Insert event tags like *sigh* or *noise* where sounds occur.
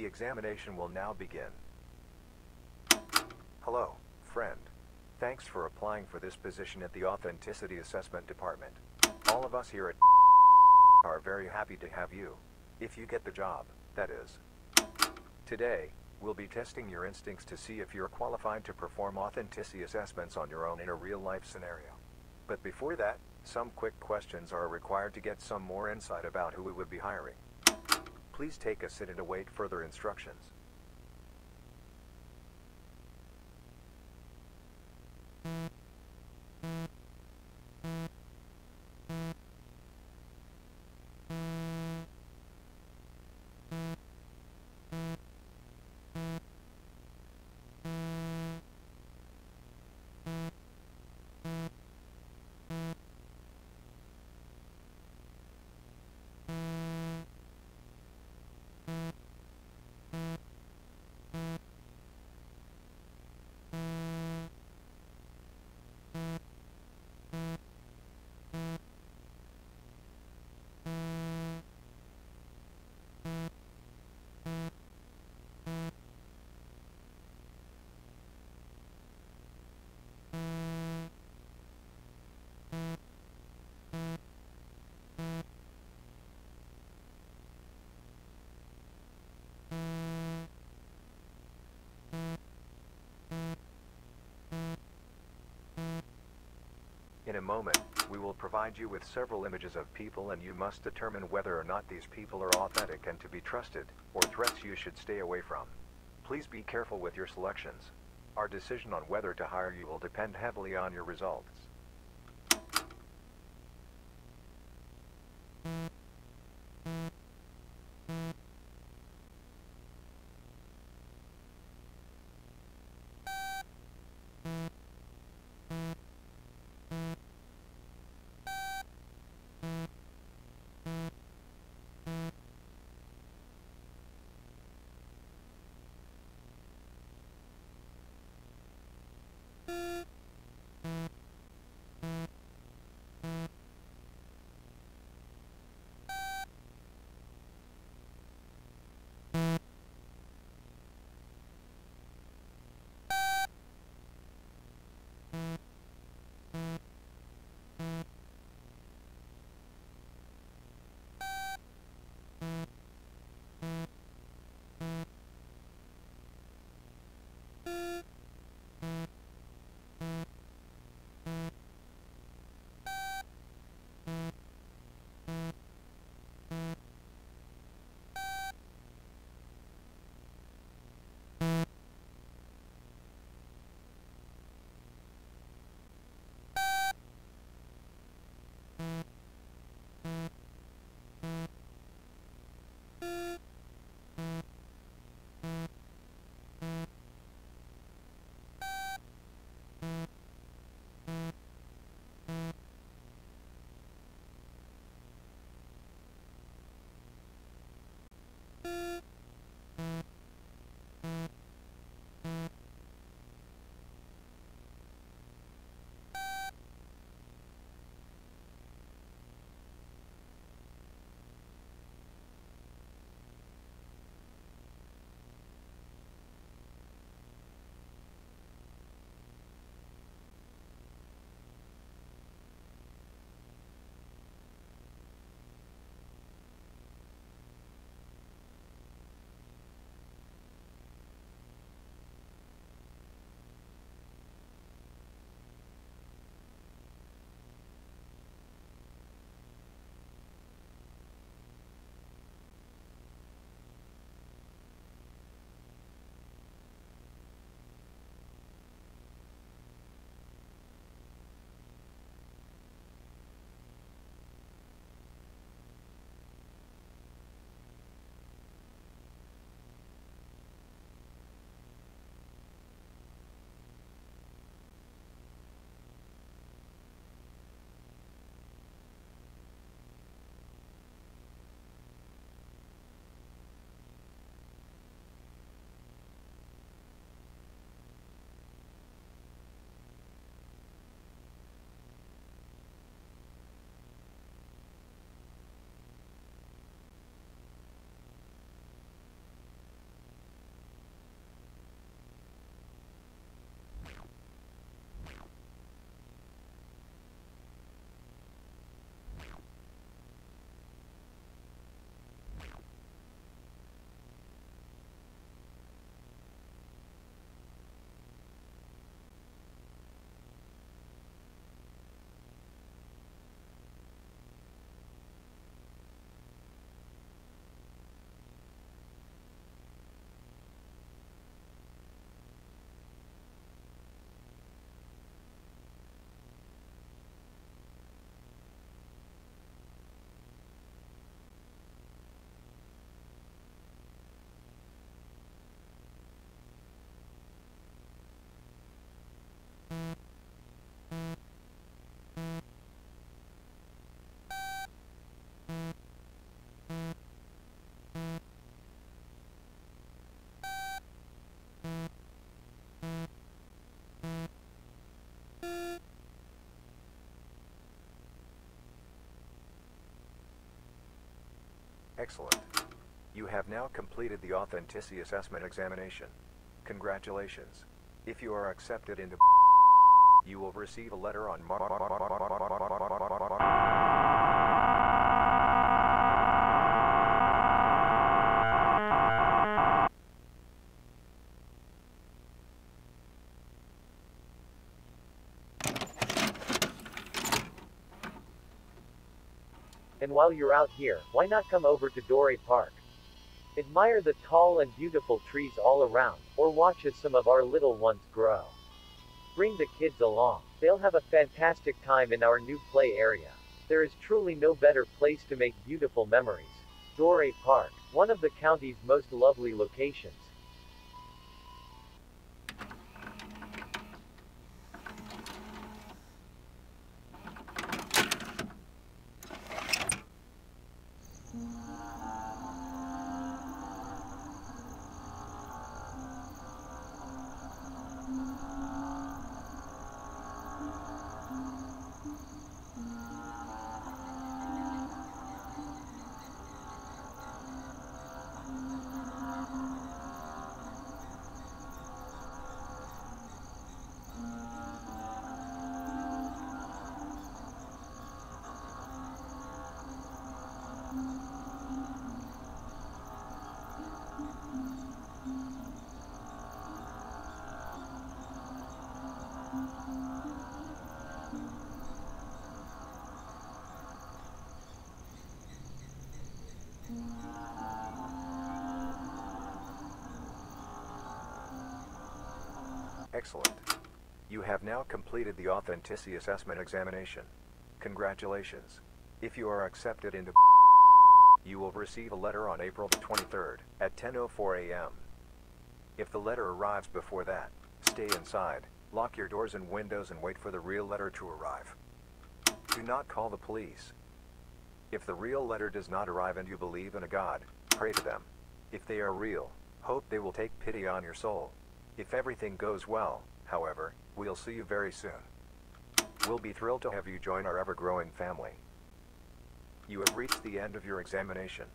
The examination will now begin. Hello, friend. Thanks for applying for this position at the Authenticity Assessment Department. All of us here at *laughs* are very happy to have you. If you get the job, that is. Today, we'll be testing your instincts to see if you're qualified to perform authenticity assessments on your own in a real-life scenario. But before that, some quick questions are required to get some more insight about who we would be hiring. Please take a sit and await further instructions. In a moment, we will provide you with several images of people and you must determine whether or not these people are authentic and to be trusted, or threats you should stay away from. Please be careful with your selections. Our decision on whether to hire you will depend heavily on your results. Excellent. You have now completed the authenticity assessment examination. Congratulations. If you are accepted into you will receive a letter on And while you're out here, why not come over to Dore Park? Admire the tall and beautiful trees all around, or watch as some of our little ones grow. Bring the kids along. They'll have a fantastic time in our new play area. There is truly no better place to make beautiful memories. Dore Park, one of the county's most lovely locations. Excellent. You have now completed the authenticity assessment examination. Congratulations. If you are accepted into you will receive a letter on April 23rd at 10:04 a.m. If the letter arrives before that, stay inside, lock your doors and windows and wait for the real letter to arrive. Do not call the police. If the real letter does not arrive and you believe in a God, pray to them. If they are real, hope they will take pity on your soul. If everything goes well, however, we'll see you very soon. We'll be thrilled to have you join our ever-growing family. You have reached the end of your examination.